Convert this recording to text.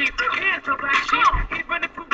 sheep. Hands up like sheep. He running from